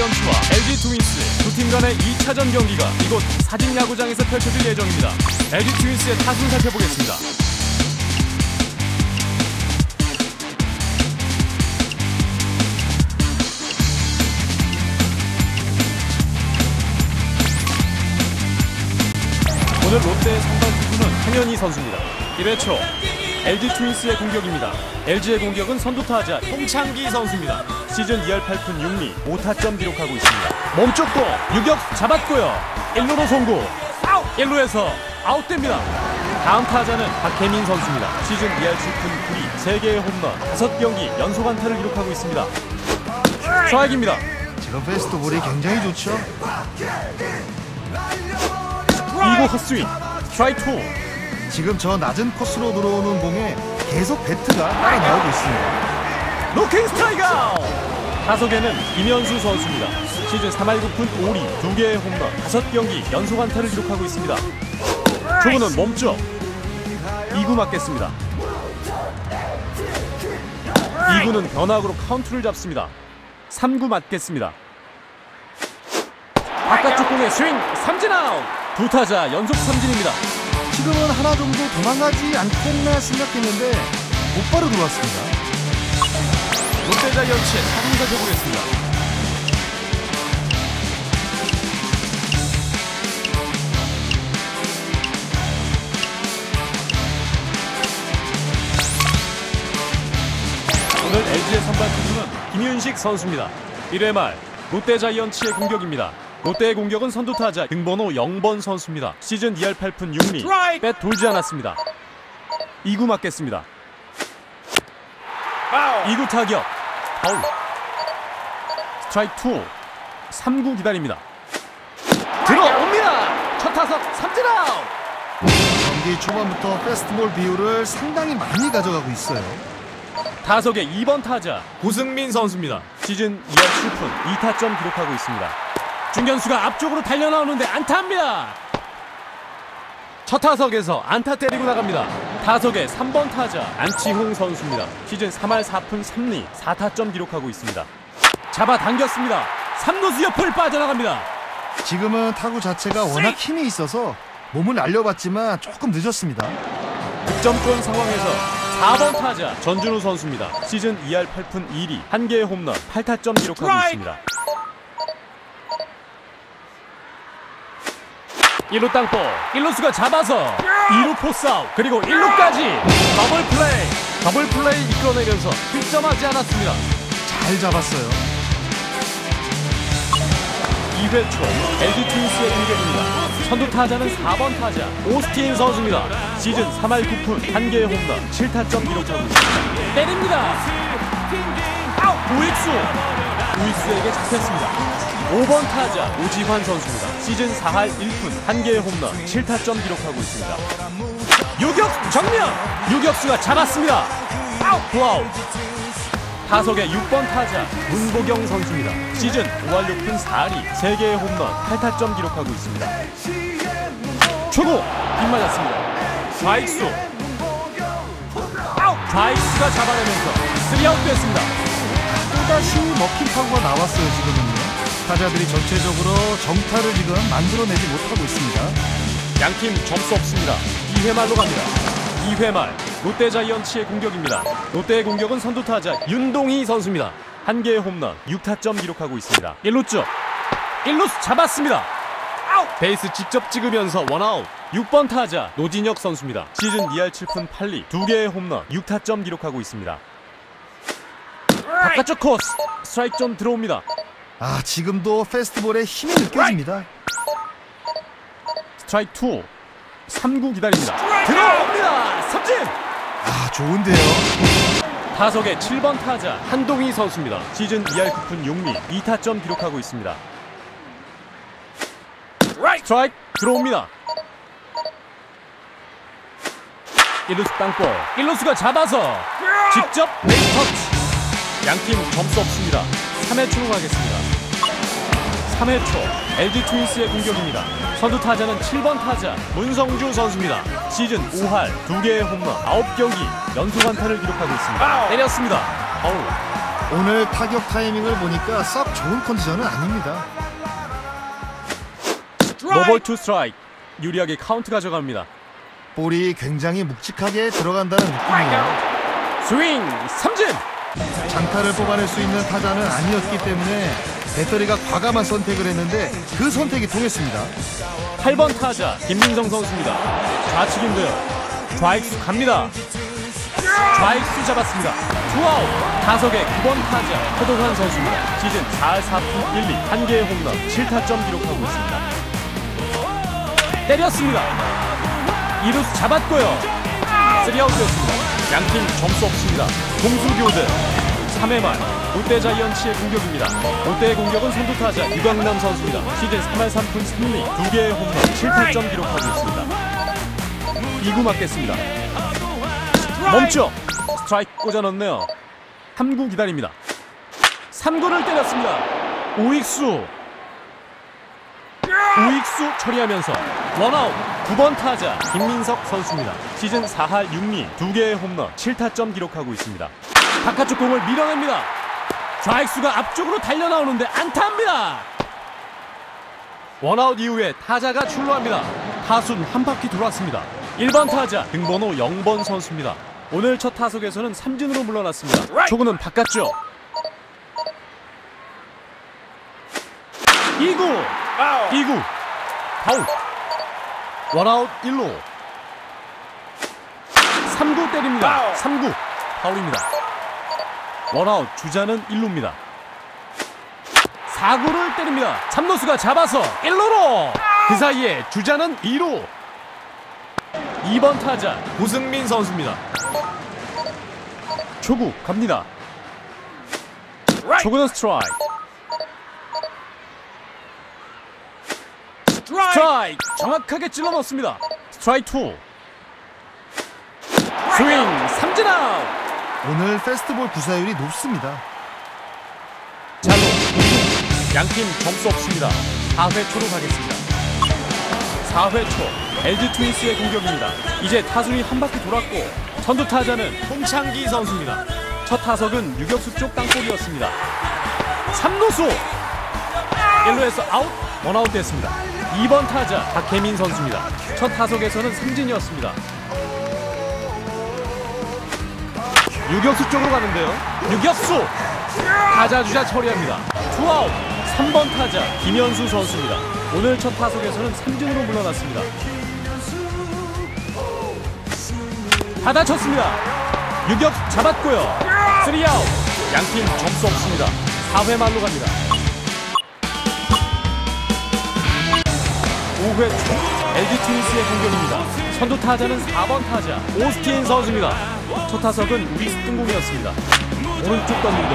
롯데자이언츠와 LG 트윈스 두 팀 간의 2차전 경기가 이곳 사직야구장에서 펼쳐질 예정입니다. LG 트윈스의 타순 살펴보겠습니다. 오늘 롯데의 선발 투수는 황현희 선수입니다. 1회 초 LG 트윈스의 공격입니다. LG의 공격은 선두 타자 홍창기 선수입니다. 시즌 2할 8푼 6리 5타점 기록하고 있습니다. 몸쪽도 유격 잡았고요. 1루로 송구. 아웃! 1루에서 아웃됩니다. 다음 타자는 박해민 선수입니다. 시즌 2할 7푼 9리 3개의 홈런 5경기 연속 안타를 기록하고 있습니다. 스트라이크입니다. 지금 패스트볼이 굉장히 좋죠. 2구 헛스윙 스트라이크 2 지금 저 낮은 코스로 들어오는 공에 계속 배트가 따라 나오고 있습니다. 루킹 스트라이크! 타석에는 김현수 선수입니다. 시즌 3할 9푼 5리 2개의 홈런 5경기 연속 안타를 기록하고 있습니다. 초구는 몸쪽 2구 맞겠습니다. 2구는 변화구로 카운트를 잡습니다. 3구 맞겠습니다. 바깥쪽 공의 스윙 삼진 아웃! 두 타자 연속 삼진입니다. 지금은 하나 정도 도망가지 않겠나 생각했는데 곧바로 들어왔습니다. 롯데자이언츠의 타구 살펴보겠습니다. 오늘 LG의 선발 투수는 김윤식 선수입니다. 1회 말 롯데자이언츠의 공격입니다. 롯데의 공격은 선두 타자 등번호 0번 선수입니다. 시즌 2할 8푼 6리 배트 돌지 않았습니다. 2구 맞겠습니다. 2구 타격. 파울. 스트라이크 2 3구 기다립니다. 들어옵니다. 첫 타석 삼진 아웃. 경기 초반부터 패스트볼 비율을 상당히 많이 가져가고 있어요. 타석의 2번 타자 고승민 선수입니다. 시즌 2할 7푼 2타점 기록하고 있습니다 중견수가 앞쪽으로 달려나오는데 안타입니다. 첫 타석에서 안타 때리고 나갑니다. 타석의 3번 타자 안치홍 선수입니다. 시즌 3할 4푼 3리 4타점 기록하고 있습니다. 잡아당겼습니다. 3루수 옆을 빠져나갑니다. 지금은 타구 자체가 워낙 힘이 있어서 몸을 날려봤지만 조금 늦었습니다. 득점권 상황에서 4번 타자 전준우 선수입니다. 시즌 2할 8푼 2리 1개의 홈런 8타점 기록하고 있습니다. 1루 땅볼 1루수가 잡아서 2루 포스아웃 그리고 1루까지 더블 플레이 더블 플레이 이끌어내면서 득점하지 않았습니다. 잘 잡았어요. 2회 초 LG 트윈스의 공격입니다. 선두 타자는 4번 타자 오스틴 선수입니다. 시즌 3할 9푼 1개의 홈런 7타점 기록하고 있습니다. 때립니다. 아웃! 우익수! 우익수에게 잡혔습니다. 5번 타자 오지환 선수입니다. 시즌 4할 1푼 1개의 홈런 7타점 기록하고 있습니다. 유격 정면! 유격수가 잡았습니다. 아웃! 투아웃! 타석의 6번 타자 문보경 선수입니다. 시즌 5할 6푼 4리 3개의 홈런 8타점 기록하고 있습니다. 초구 빗맞았습니다. 좌익수 아웃! 좌익수가 잡아내면서 3아웃 됐습니다. 또다시 먹힌 타구가 나왔어요 지금은요. 타자들이 전체적으로 정타를 지금 만들어내지 못하고 있습니다. 양팀 점수 없습니다. 2회 말로 갑니다. 2회 말 롯데 자이언츠의 공격입니다. 롯데의 공격은 선두 타자 윤동희 선수입니다. 한 개의 홈런 6타점 기록하고 있습니다. 1루 쪽 1루수 잡았습니다. 베이스 직접 찍으면서 원아웃 6번 타자 노진혁 선수입니다. 시즌 2할 7푼 8리 2개의 홈런 6타점 기록하고 있습니다. 바깥쪽 코스 스트라이크 좀 들어옵니다. 아 지금도 페스티벌의 힘이 느껴집니다. 스트라이크 2 3구 기다립니다. 들어옵니다. 삼진! 아 좋은데요. 타석의 7번 타자 한동희 선수입니다. 시즌 2할 9푼 6리 2타점 기록하고 있습니다. 스트라이크 들어옵니다. 1루수 땅볼 1루수가 잡아서 직접 베이스 터치 양팀 점수 없습니다. 3회 출동하겠습니다. 3회 초 LG 트윈스의 공격입니다. 선두 타자는 7번 타자 문성주 선수입니다. 시즌 5할 2개의 홈런 9경기 연속 안타를 기록하고 있습니다. 때렸습니다. 어우. 오늘 타격 타이밍을 보니까 썩 좋은 컨디션은 아닙니다. 노볼 투 스트라이크. 유리하게 카운트 가져갑니다. 볼이 굉장히 묵직하게 들어간다는 느낌이에요. 스윙 삼진. 장타를 뽑아낼 수 있는 타자는 아니었기 때문에 배터리가 과감한 선택을 했는데 그 선택이 통했습니다. 8번 타자 김민성 선수입니다. 좌측인데요. 좌익수 갑니다. 좌익수 잡았습니다. 투아웃. 타석의 9번 타자 허도환 선수입니다. 시즌 4할 4푼 1리 한 개의 홈런 7타점 기록하고 있습니다. 때렸습니다. 이루스 잡았고요. 3아웃이었습니다. 양팀 점수 없습니다. 공수 교대 3회 말 롯데 자이언츠의 공격입니다. 롯데의 공격은 선두 타자 유강남 선수입니다. 시즌 3할 3푼 3리 2개의 홈런 7타점 기록하고 있습니다. 2구 맞겠습니다. 멈춰! 스트라이크 꽂아넣네요. 3구 기다립니다. 3구를 때렸습니다. 우익수 우익수 처리하면서 원아웃 9번 타자 김민석 선수입니다. 시즌 4할 6리 2개의 홈런 7타점 기록하고 있습니다. 바깥쪽 공을 밀어냅니다. 좌익수가 앞쪽으로 달려나오는데 안타입니다. 원아웃 이후에 타자가 출루합니다. 타순 한 바퀴 돌았습니다. 1번 타자 등번호 0번 선수입니다. 오늘 첫 타석에서는 삼진으로 물러났습니다. 초구는 바깥쪽. 2구 2구 파울 원아웃 1루. 3구 때립니다. 3구. 파울입니다. 원아웃 주자는 1루입니다. 4구를 때립니다. 3루수가 잡아서 1루로. 그 사이에 주자는 2루. 2번 타자 고승민 선수입니다. 초구 갑니다. 초구는 스트라이크 스트라이크 정확하게 찔러 넣습니다. 스트라이크 2 스윙 삼진 아웃 오늘 패스트볼 구사율이 높습니다. 잔루 양팀 점수 없습니다. 4회 초로 가겠습니다. 4회 초 LG 트윈스의 공격입니다. 이제 타순이 한 바퀴 돌았고 선두 타자는 홍창기 선수입니다. 첫 타석은 유격수 쪽 땅볼이었습니다. 3루수 1루에서 아웃 원아웃 됐습니다. 2번 타자 박해민 선수입니다. 첫 타석에서는 삼진이었습니다. 유격수 쪽으로 가는데요. 유격수 타자 주자 처리합니다. 투아웃 3번 타자 김현수 선수입니다. 오늘 첫 타석에서는 삼진으로 물러났습니다. 받아쳤습니다. 유격 잡았고요. 3아웃 양팀 점수 없습니다. 4회 말로 갑니다. 5회 초 LG 트윈스의 공격입니다. 선두 타자는 4번 타자 오스틴 선수입니다. 첫 타석은 우익수 뜬공이었습니다. 오른쪽 떴는데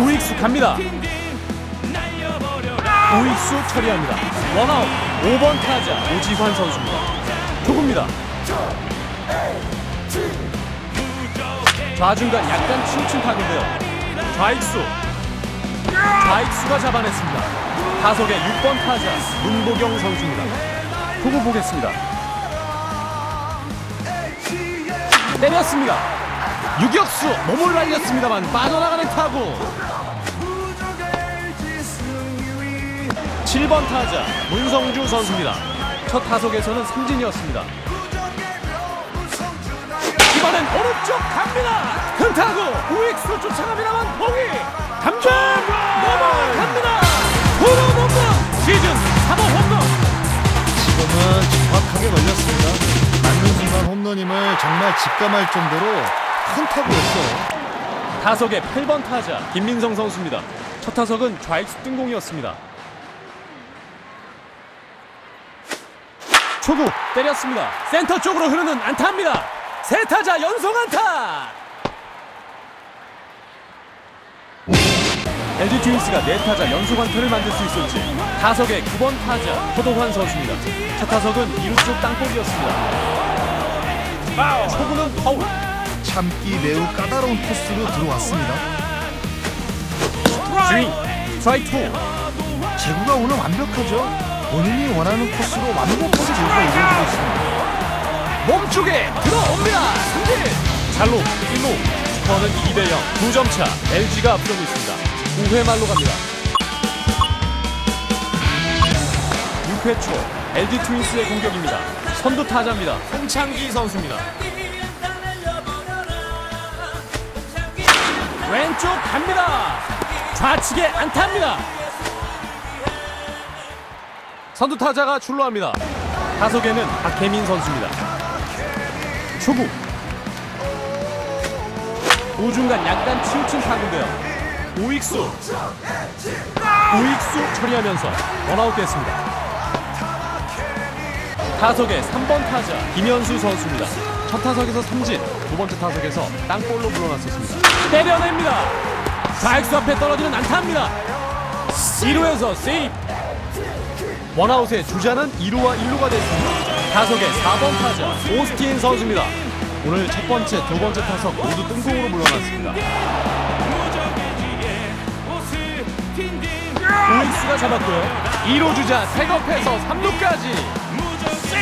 우익수 갑니다. 우익수 처리합니다. 원아웃 5번 타자 오지환 선수입니다. 초구입니다. 좌중간 약간 타구인데요. 좌익수 좌익수가 잡아냈습니다. 타석의 6번 타자 문보경 선수입니다. 후보 보겠습니다. 때렸습니다. 유격수 몸을 날렸습니다만 빠져나가는 타구. 7번 타자 문성주 선수입니다. 첫 타석에서는 삼진이었습니다. 이번엔 오른쪽 갑니다. 큰 타구 우익수 쫓아갑니다만 봉이 감정 넘어갑니다. 도로 홈런 시즌 3호 홈런. 지금은 정확하게 걸렸습니다. 맞는 순간 홈런임을 정말 직감할 정도로 큰 타구였어요. 타석의 8번 타자 김민성 선수입니다. 첫 타석은 좌익수 뜬공이었습니다. 초구 때렸습니다. 센터 쪽으로 흐르는 안타입니다. 세 타자 연속 안타. LG 트윈스가 네 타자 연속 안타를 만들 수 있을지 타석의 9번 타자 허동환 선수입니다. 첫 타석은 이루스 땅볼이었습니다. 초구는 파울. 참기 매우 까다로운 코스로 들어왔습니다. 스윙 스트라이크 2 제구가 오늘 완벽하죠. 본인이 원하는 코스로 완벽하게 제구가 이루어지고 있습니다. 몸쪽에 들어옵니다. 삼진. 잘로 1루 스코어는 2대 0. 2점 차. LG가 앞서고 있습니다. 5회 말로 갑니다. 6회 초 LG 트윈스의 공격입니다. 선두 타자입니다. 홍창기 선수입니다. 왼쪽 갑니다. 좌측에 안타입니다. 선두 타자가 출루합니다. 타석에는 박혜민 선수입니다. 초구 우중간 약간 치우친 타구인데요. 우익수 우익수 처리하면서 원아웃 됐습니다. 타석의 3번 타자 김현수 선수입니다. 첫 타석에서 삼진, 두 번째 타석에서 땅볼로 물러났었습니다. 때려냅니다. 좌익수 앞에 떨어지는 안타입니다. 1루에서 세이프. 원아웃의 주자는 2루와 1루가 됐습니다. 타석의 4번 타자 오스틴 선수입니다. 오늘 첫 번째, 두 번째 타석 모두 뜬공으로 물러났습니다. 우익수가 잡았고요. 2루 주자 태업해서 3루까지.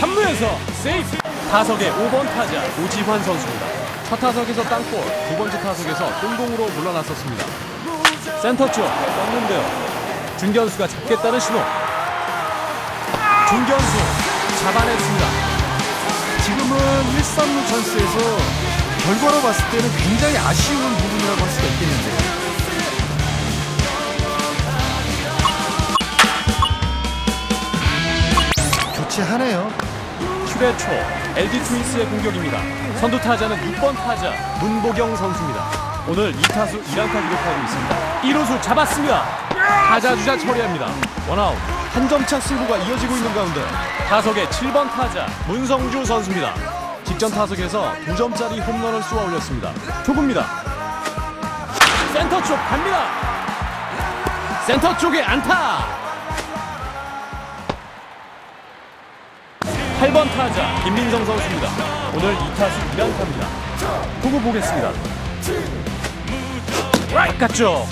3루에서 세이프. 타석의 5번 타자 오지환 선수입니다. 첫 타석에서 땅볼, 두 번째 타석에서 뜬공으로 물러났었습니다. 센터 쪽 떴는데요. 중견수가 잡겠다는 신호. 중견수 잡아냈습니다. 지금은 1, 3루 찬스에서 결과로 봤을 때는 굉장히 아쉬운 부분이라고 할 수가 있겠는데요. 교체하네요. 7회 초 LG 트윈스의 공격입니다. 선두 타자는 6번 타자 문보경 선수입니다. 오늘 2타수 1안타 기록하고 있습니다. 1루수 잡았습니다. 타자 주자 처리합니다. 원아웃 한 점차 승부가 이어지고 있는 가운데 타석의 7번 타자 문성주 선수입니다. 직전 타석에서 2점짜리 홈런을 쏘아 올렸습니다. 초구입니다. 센터 쪽 갑니다. 센터 쪽에 안타. 8번 타자 김민성 선수입니다. 오늘 2타수 1안타입니다. 초구 보겠습니다. 바깥쪽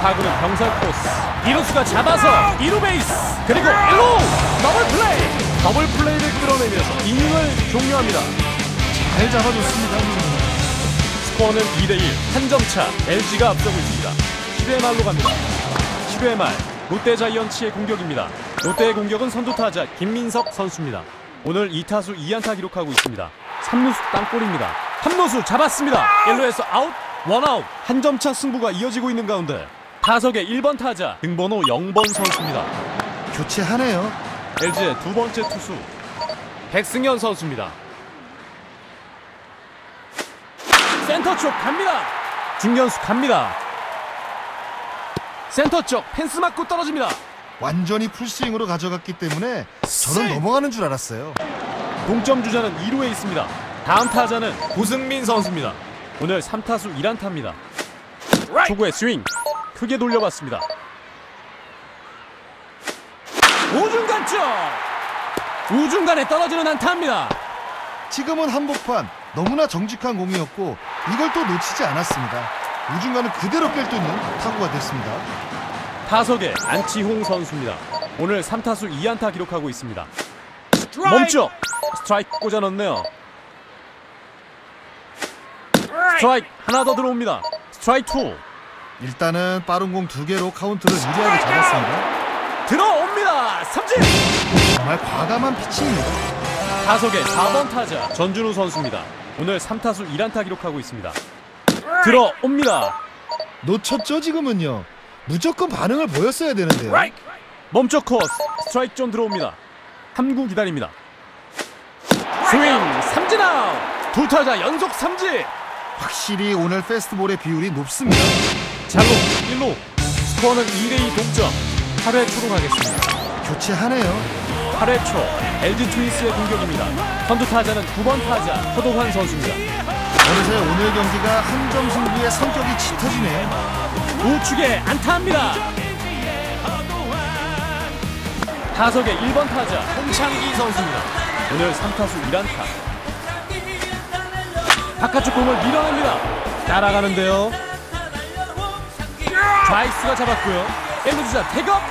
타구는 병살 코스 2루수가 잡아서 2루 베이스 그리고 1루 더블 플레이 더블 플레이를 끌어내면서 이닝을 종료합니다. 잘 잡아줬습니다. 스코어는 2대1 한 점 차 LG가 앞서고 있습니다 7회 말로 갑니다 7회 말 롯데 자이언츠의 공격입니다 롯데의 공격은 선두타자 김민석 선수입니다 오늘 2타수 2안타 기록하고 있습니다 3루수 땅볼입니다 3루수 잡았습니다 1루에서 아웃 원아웃 한 점차 승부가 이어지고 있는 가운데 타석의 1번 타자 등번호 0번 선수입니다 교체하네요. LG의 두 번째 투수 백승현 선수입니다. 센터 쪽 갑니다. 중견수 갑니다. 센터 쪽 펜스 맞고 떨어집니다. 완전히 풀스윙으로 가져갔기 때문에 저는 넘어가는 줄 알았어요. 동점 주자는 2루에 있습니다. 다음 타자는 고승민 선수입니다. 오늘 3타수 1안타입니다. 초구의 스윙 크게 돌려봤습니다. 우중간 쪽 우중간에 떨어지는 안타입니다. 지금은 한복판 너무나 정직한 공이었고 이걸 또 놓치지 않았습니다. 우중간은 그대로 꿰뚫는 타구가 됐습니다. 타석의 안치홍 선수입니다. 오늘 3타수 2안타 기록하고 있습니다. 멈춰! 스트라이크 꽂아 넣네요. 스트라이크 하나 더 들어옵니다. 스트라이크 2 일단은 빠른 공 두 개로 카운트를 유리하게 잡았습니다. 들어옵니다. 삼진! 정말 과감한 피칭입니다. 타석의 4번 타자 전준우 선수입니다. 오늘 3타수 1안타 기록하고 있습니다. 들어옵니다. 놓쳤죠 지금은요. 무조건 반응을 보였어야 되는데요. 몸쪽 코스 스트라이크 존 들어옵니다. 3구 기다립니다. 스윙 삼진 아웃 두 타자 연속 삼진 확실히 오늘 패스트볼의 비율이 높습니다. 잔루 1루 스코어는 2대2 동점 8회 초로 가겠습니다. 교체하네요. 8회 초 LG 트윈스의 공격입니다. 선두 타자는 9번 타자 허도환 선수입니다. 어느새 오늘 경기가 한 점 승부의 성격이 짙어지네요. 우측에 안타합니다. 타석의 1번 타자 홍창기 선수입니다. 오늘 3타수 1안타. 바깥쪽 공을 밀어냅니다. 따라가는데요. 좌익수가 잡았고요. 1루주자 태업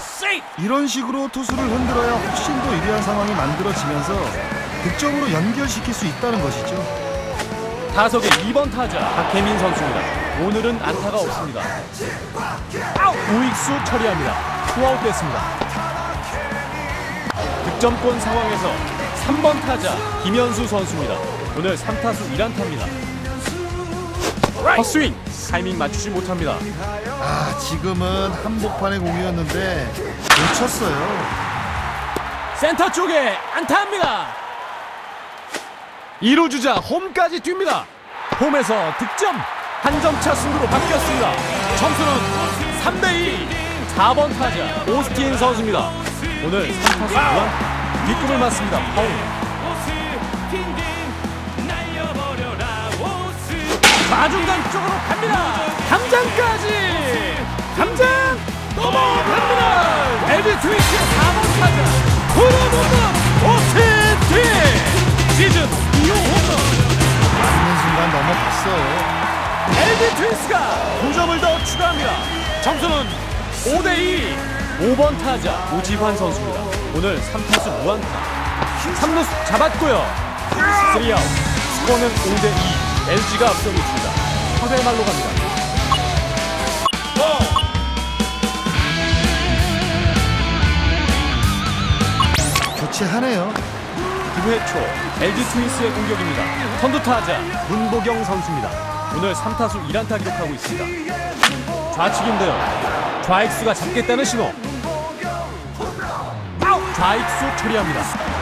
세이프 이런 식으로 투수를 흔들어야 훨씬 더 유리한 상황이 만들어지면서 득점으로 연결시킬 수 있다는 것이죠. 타석의 2번 타자 박혜민 선수입니다. 오늘은 안타가 없습니다. 우익수 처리합니다. 투아웃 됐습니다. 득점권 상황에서 3번 타자 김현수 선수입니다. 오늘 3타수 1안타입니다. 헛스윙! 타이밍 맞추지 못합니다. 아 지금은 한복판의 공이었는데 놓쳤어요. 센터 쪽에 안타합니다. 2루 주자 홈까지 뜁니다. 홈에서 득점 한 점 차 승부로 바뀌었습니다. 점수는 3대2 4번 타자 오스틴 선수입니다. 오늘 3타수 2안 뒷꿈을 맞습니다. 파울. 좌중간 쪽으로 갑니다. 담장까지 담장 넘어갑니다. LG 트윈스의 4번 타자 홈런 오스틴 시즌 2호 홈런 맞는 순간 넘어갔어요. LG 트윈스가 9점을 더 추가합니다. 점수는 5대2. 5번 타자 오지환 선수입니다. 오늘 3타수 무안타. 3루수 잡았고요. 3아웃. 스코어는 5대2. LG가 앞서고 있습니다. 허대 말로 갑니다. 교체하네요. 9회 초 LG 트윈스의 공격입니다. 선두 타자 문보경 선수입니다. 오늘 3타수 1안타 기록하고 있습니다. 좌측인데요. 좌익수가 잡겠다는 신호. 좌익수 처리합니다.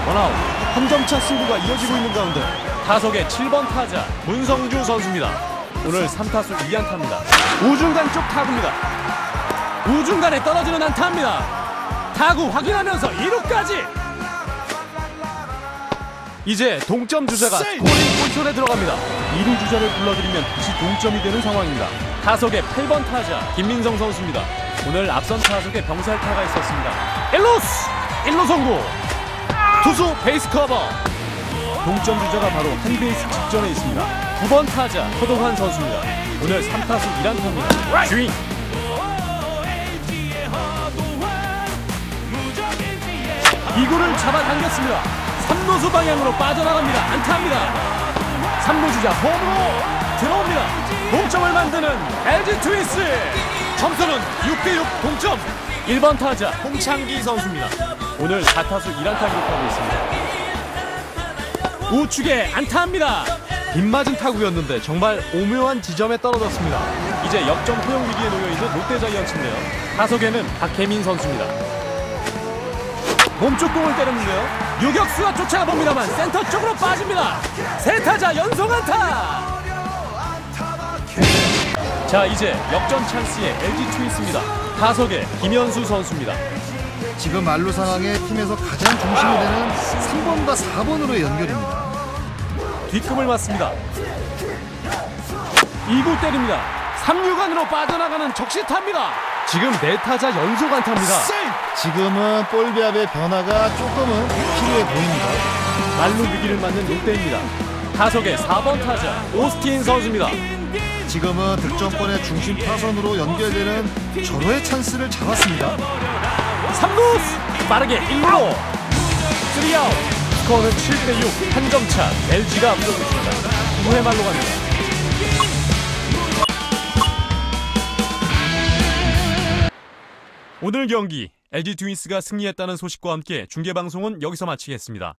원아웃. 한 점차 승부가 이어지고 있는 가운데 타석의 7번 타자 문성주 선수입니다. 오늘 3타수 2안타입니다. 우중간 쪽 타구입니다. 우중간에 떨어지는 안타입니다. 타구 확인하면서 2루까지 이제 동점 주자가 스코어링 포지션에 들어갑니다. 2루 주자를 불러들이면 다시 동점이 되는 상황입니다. 타석의 8번 타자 김민성 선수입니다. 오늘 앞선 타석에 병살타가 있었습니다. 1루스! 1루 성공! 투수 베이스 커버! 동점 주자가 바로 한 베이스 직전에 있습니다. 9번 타자 허도환 선수입니다. 오늘 3타수 1안타입니다. 주인! 이구를 잡아당겼습니다. 3루수 방향으로 빠져나갑니다. 안타합니다. 3루 주자 홈으로 들어옵니다. 동점을 만드는 LG 트윈스. 점수는 6대6 동점. 1번 타자 홍창기 선수입니다. 오늘 4타수 1안타 기록하고 있습니다. 우측에 안타합니다. 빗맞은 타구였는데 정말 오묘한 지점에 떨어졌습니다. 이제 역전 허용 위기에 놓여 있는 롯데 자이언츠인데요. 타석에는 박혜민 선수입니다. 몸쪽 공을 때렸는데요. 유격수가 쫓아갑니다만 센터 쪽으로 빠집니다. 세 타자 연속 안타. 자 이제 역전 찬스의 LG 트윈스입니다. 타석에 김현수 선수입니다. 지금 말루 상황에 팀에서 가장 중심이 되는 3번과 4번으로 연결입니다. 뒷금을 맞습니다. 2구 때립니다. 3루간으로 빠져나가는 적시타입니다. 지금 네 타자 연속 안타입니다. 지금은 볼 배합의 변화가 조금은 필요해 보입니다. 말루 위기를 맞는 롯데입니다. 타석에 4번 타자 오스틴 선수입니다. 지금은 득점권의 중심 타선으로 연결되는 절호의 찬스를 잡았습니다. 3루스 빠르게 1루로 3아웃 스코어는 7대6 한 점 차 LG가 앞서고 있습니다 9회 말로 갑니다 오늘 경기 LG 트윈스가 승리했다는 소식과 함께 중계방송은 여기서 마치겠습니다